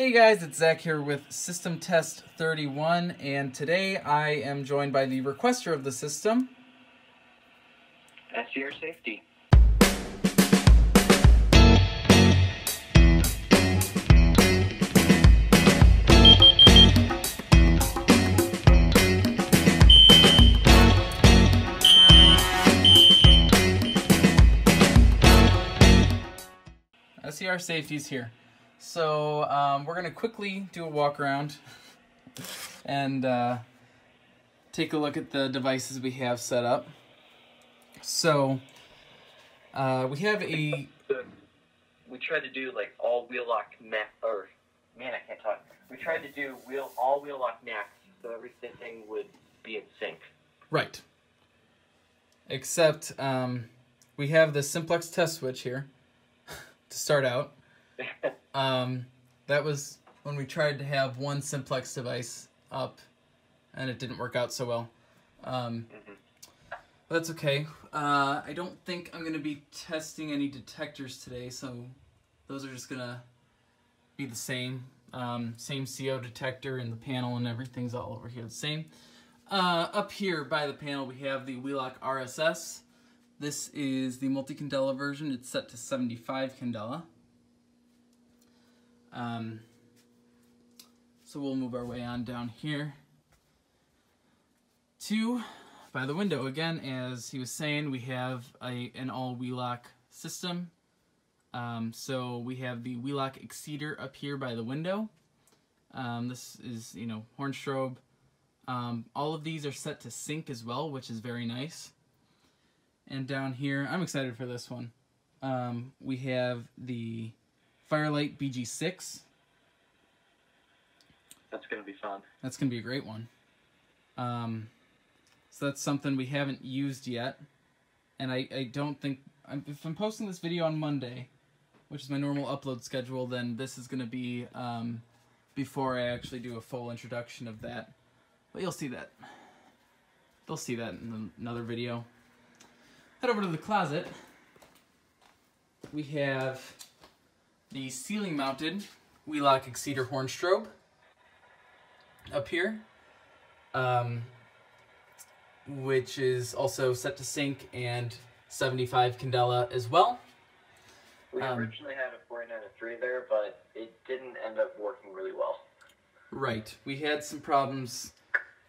Hey guys, it's Zach here with System Test 31, and today I am joined by the requester of the system. SER Safety. SER Safety's here. So um, we're gonna quickly do a walk around and uh, take a look at the devices we have set up. So uh, we have a We tried to do like all Wheelock max, or man, I can't talk. We tried to do wheel all Wheelock max, so everything would be in sync. right, except um, we have the simplex test switch here to start out. Um, that was when we tried to have one simplex device up, and it didn't work out so well. Um, but that's okay. Uh, I don't think I'm gonna be testing any detectors today, so those are just gonna be the same. Um, same CO detector and the panel and everything's all over here the same. Uh, up here by the panel we have the Wheelock RSS. This is the multi-candela version. It's set to 75 candela. Um, so we'll move our way on down here to by the window again. As he was saying, we have a an all Wheelock system. Um, so we have the Wheelock Exceder up here by the window. Um, this is you know horn strobe. Um, all of these are set to sync as well, which is very nice. And down here, I'm excited for this one. Um, we have the Fire-Lite BG6. That's gonna be fun. That's going to be a great one. Um, so that's something we haven't used yet. And I, I don't think, I'm, if I'm posting this video on Monday, which is my normal upload schedule, then this is going to be um, before I actually do a full introduction of that. But you'll see that. They'll see that in another video. Head over to the closet. We have the ceiling mounted Wheelock Exceder horn strobe up here, um, which is also set to sync and 75 candela as well. We Um, originally had a 49 and 3 there, but it didn't end up working really well. Right, we had some problems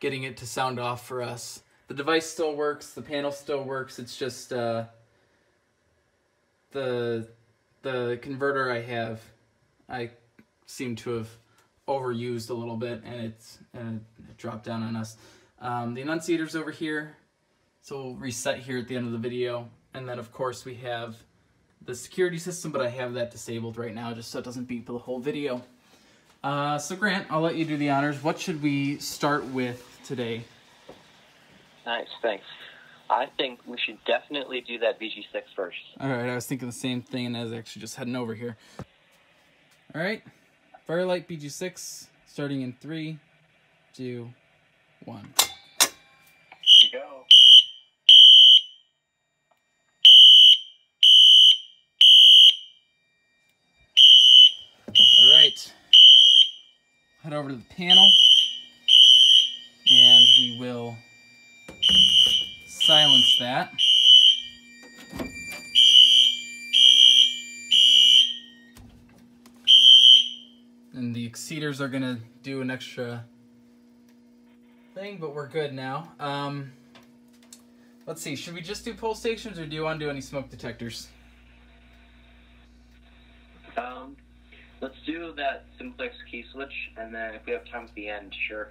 getting it to sound off for us. The device still works, the panel still works. It's just uh, the the converter I have, I seem to have overused a little bit, and it's and it dropped down on us. Um, the annunciator's over here, so we'll reset here at the end of the video, and then of course we have the security system, but I have that disabled right now just so it doesn't beep for the whole video. Uh, so Grant, I'll let you do the honors. What should we start with today? Nice, thanks. I think we should definitely do that BG6 first. All right, I was thinking the same thing, and I was actually just heading over here. All right, Fire-Lite BG6, starting in three, two, one. Here you go. All right, head over to the panel, and we will silence that. And the Exceders are gonna do an extra thing, but we're good now. Um, let's see, should we just do pull stations or do you want to do any smoke detectors? Um, let's do that simplex key switch, and then if we have time at the end, sure.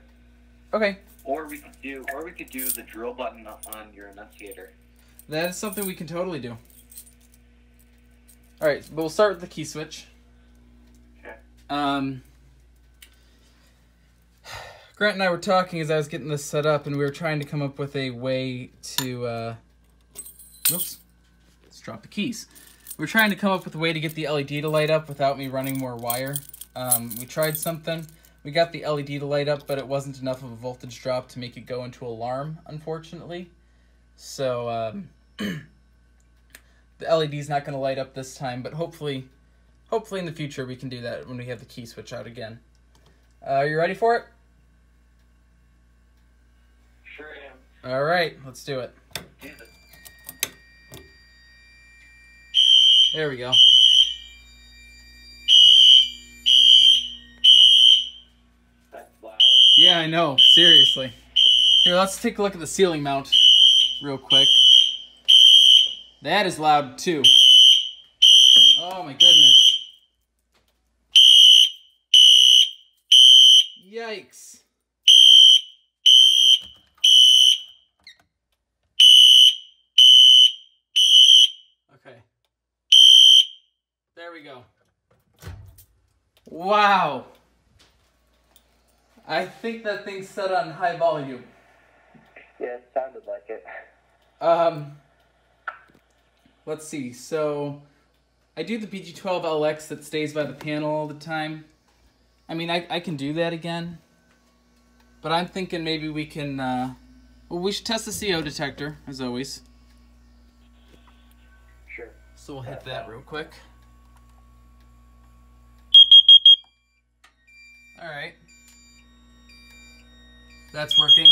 Okay, Or we could do, or we could do the drill button on your annunciator. that is something we can totally do. All right, but we'll start with the key switch. Okay. Um, Grant and I were talking as I was getting this set up, and we were trying to come up with a way to. Uh, whoops, let's drop the keys. We were trying to come up with a way to get the LED to light up without me running more wire. Um, we tried something. We got the LED to light up, but it wasn't enough of a voltage drop to make it go into alarm, unfortunately. So um, the LED's not going to light up this time, but hopefully hopefully in the future we can do that when we have the key switch out again. Uh, are you ready for it? Sure am. All right, let's do it. There we go. That's loud. I know. Seriously. Here, let's take a look at the ceiling mount real quick. That is loud too. Oh my goodness. Yikes. Okay. There we go. Wow. I think that thing's set on high volume. Yeah, it sounded like it. Um, let's see. So, I do the BG12LX that stays by the panel all the time. I mean, I, I can do that again. But I'm thinking maybe we can, uh, well, we should test the CO detector, as always. Sure. So we'll hit that real quick. All right. That's working.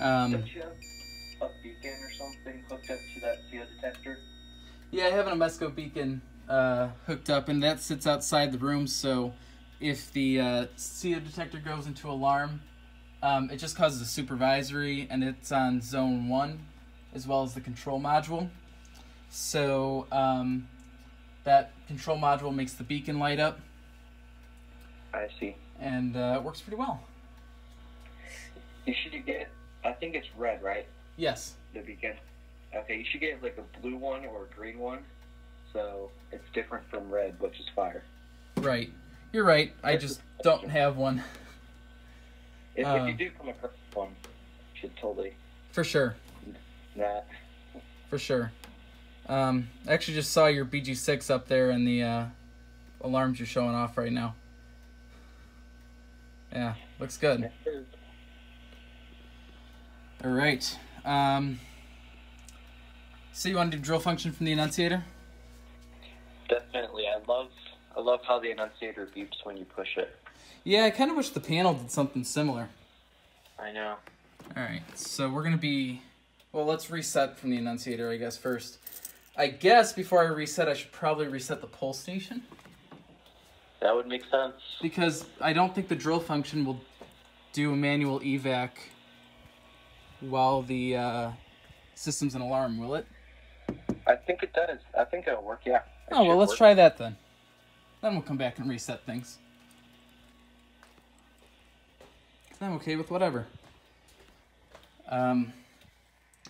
Um, Don't you have a beacon or something hooked up to that CO detector? Yeah, I have an Amesco beacon uh, hooked up, and that sits outside the room. So, if the uh, CO detector goes into alarm, um, it just causes a supervisory, and it's on zone one, as well as the control module. So um, that control module makes the beacon light up, I see. And uh, it works pretty well. You should get. I think it's red, right? Yes. The beacon. Okay, you should get like a blue one or a green one. So it's different from red, which is fire. Right. You're right. I just don't have one If, Uh. if you do come across one, you should totally for sure. that. For sure. Um, I actually just saw your BG6 up there and the uh, alarms you're showing off right now. Yeah, looks good. All right. Um, so you want to do drill function from the annunciator? Definitely, I love. I love how the annunciator beeps when you push it. Yeah, I kind of wish the panel did something similar. I know. All right, so we're gonna be. Well, let's reset from the annunciator, I guess first. I guess before I reset, I should probably reset the pull station. That would make sense. because I don't think the drill function will do a manual evac while the uh, system's an alarm, will it? I think it does. I think it'll work. Yeah. It Oh well, let's work. try that then. Then we'll come back and reset things. I'm okay with whatever. Um,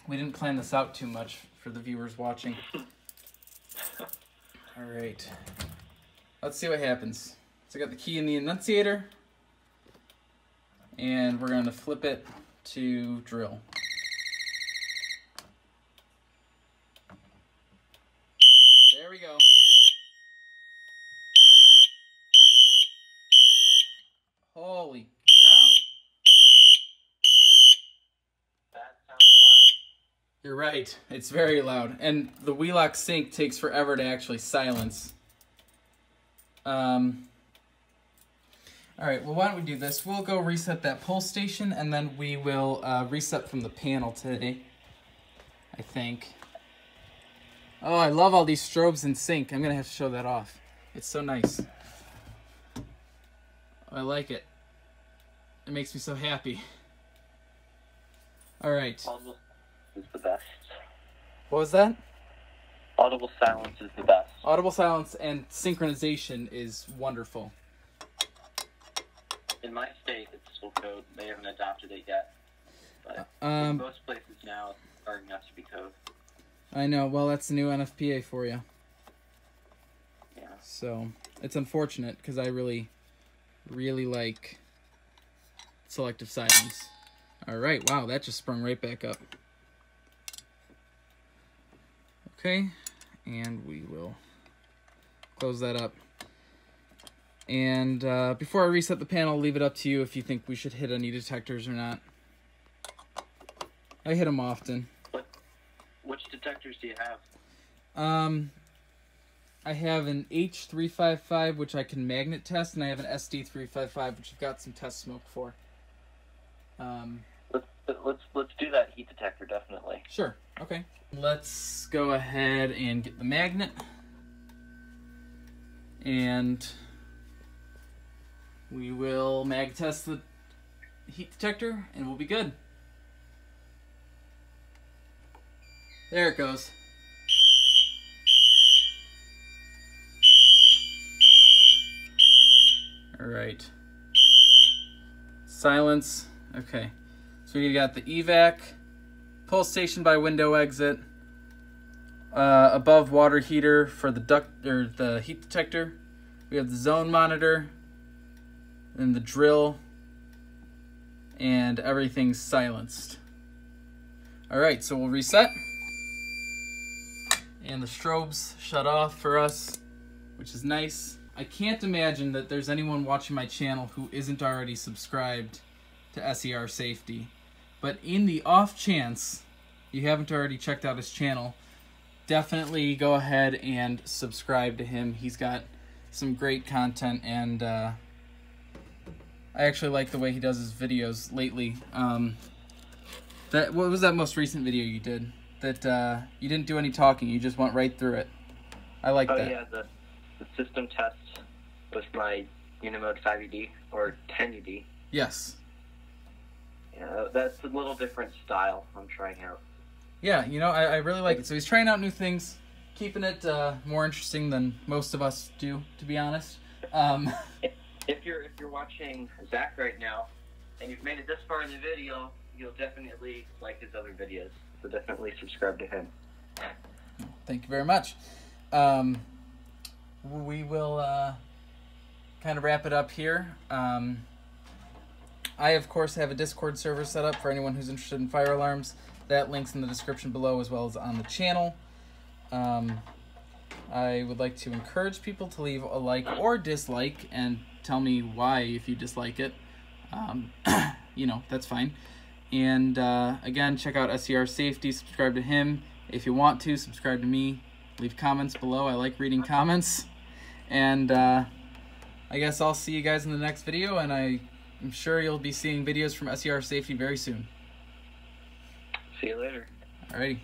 we didn't plan this out too much for the viewers watching. All right. Let's see what happens. So I got the key in the annunciator, and we're going to flip it to drill. There we go. Holy cow. That sounds loud. You're right. It's very loud. And the Wheelock sync takes forever to actually silence. Um, all right, well, why don't we do this? We'll go reset that pull station, and then we will uh, reset from the panel today, I think. Oh, I love all these strobes in sync. I'm going to have to show that off. It's so nice. I like it. It makes me so happy. All right. Is the best. What was that? Audible silence is the best. Audible silence and synchronization is wonderful. In my state, it's still code. They haven't adopted it yet. But Um, most places now it's starting not to be code. I know. Well, that's the new NFPA for you. Yeah. So it's unfortunate because I really, really like selective silence. All right. Wow, that just sprung right back up. Okay, and we will close that up. And uh, before I reset the panel, I'll leave it up to you if you think we should hit any detectors or not. I hit them often. What, Which detectors do you have? Um, I have an H355 which I can magnet test, and I have an SD355 which I've got some test smoke for. Um, let's let's do that heat detector definitely. Sure. Okay. Let's go ahead and get the magnet, and we will mag test the heat detector, and we'll be good. There it goes. All right. Silence. Okay. So we got the evac, pull station by window exit, uh, above water heater for the duct or the heat detector. We have the zone monitor, and the drill, and everything's silenced. All right, so we'll reset. And the strobes shut off for us, which is nice. I can't imagine that there's anyone watching my channel who isn't already subscribed to SER Safety. But in the off chance you haven't already checked out his channel, definitely go ahead and subscribe to him. He's got some great content and uh, I actually like the way he does his videos lately. Um, that What was that most recent video you did? That uh, you didn't do any talking, you just went right through it. I like oh, that. Oh yeah, the, the system test with my Unimode 5ED or 10ED. Yes. Yeah, that's a little different style I'm trying out. Yeah, you know, I, I really like it. So he's trying out new things, keeping it uh, more interesting than most of us do, to be honest. Um, if you're if you're watching Zach right now, and you've made it this far in the video, you'll definitely like his other videos. So definitely subscribe to him. Thank you very much. Um, we will uh, kind of wrap it up here. Um, I, of course, have a Discord server set up for anyone who's interested in fire alarms. That link's in the description below as well as on the channel. Um, I would like to encourage people to leave a like or dislike and tell me why if you dislike it. Um, you know, that's fine. And uh, again, check out SER Safety, subscribe to him. If you want to, subscribe to me. Leave comments below. I like reading comments. And uh, I guess I'll see you guys in the next video, and I, I'm sure you'll be seeing videos from SER Safety very soon. See you later. Alrighty.